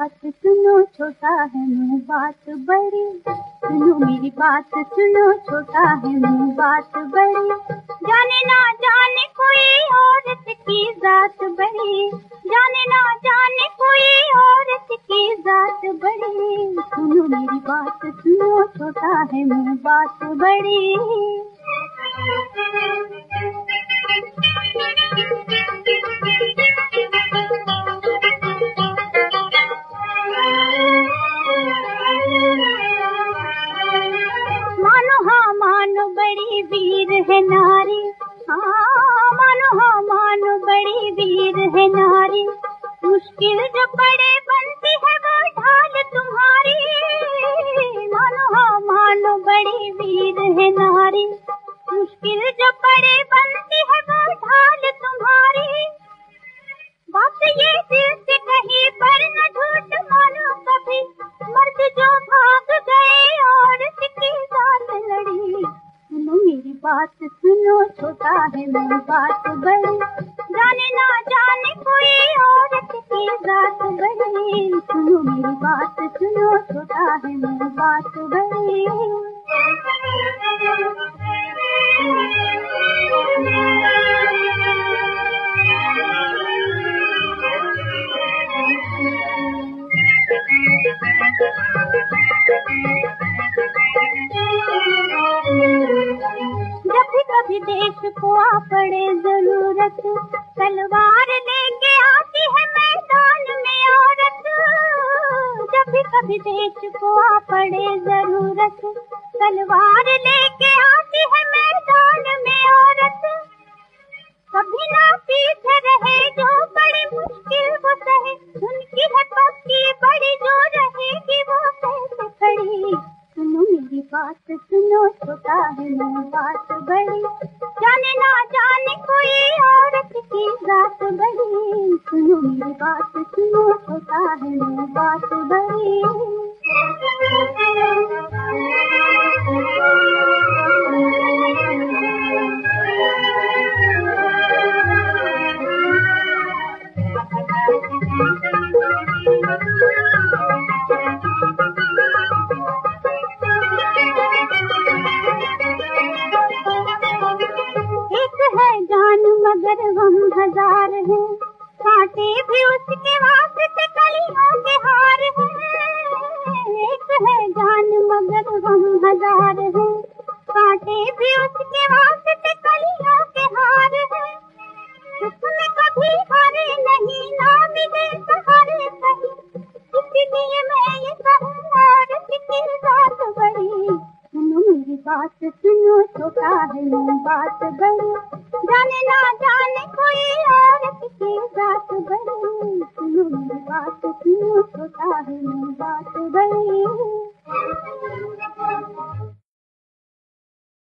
بات سنو، چھوٹا ہے منہ بات بڑی۔ سنو میری بات، سنو چھوٹا ہے منہ بات بڑی۔ جانے نہ جانے کوئی عورت کی ذات بڑی۔ جانے نہ جانے کوئی عورت کی ذات بڑی۔ سنو میری بات، سنو چھوٹا ہے منہ بات بڑی۔ ویر ہے ناری ہاں مانو ہاں مانو بڑی ویر ہے ناری مشکل جو پڑے بنتی ہے وہ ڈھال تمہاری مانو ہاں مانو بڑی ویر ہے ناری مشکل جو پڑے بنتی ہے وہ ڈھال تمہاری ہے میری بات بڑی جانے نہ جانے کوئی عورت کی ذات بڑی سنو میری بات، سنو چھوٹا ہے میری بات بڑی دیش کو پڑے ضرورت، تلوار لے کے آتی ہے میدان میں عورت۔ جب کبھی دیش کو پڑے ضرورت، تلوار لے کے آتی ہے سنو ہے میری بات بڑی جانے نہ جانے کوئی عورت کی ذات بڑی، سنو میری بات سنو چھوٹا ہے بات بڑی؟ جان مگر ہم ہزار ہیں کاٹے بھی اس کے واسطے کلیوں کے ہار ہیں ایک ہے جان مگر ہم ہزار ہیں کاٹے بھی اس کے واسطے بات سنو تو ہے بات بڑی جانے نہ جانے کوئی عورت کی ذات بڑی سنو بات سنو تو ہے بات بڑی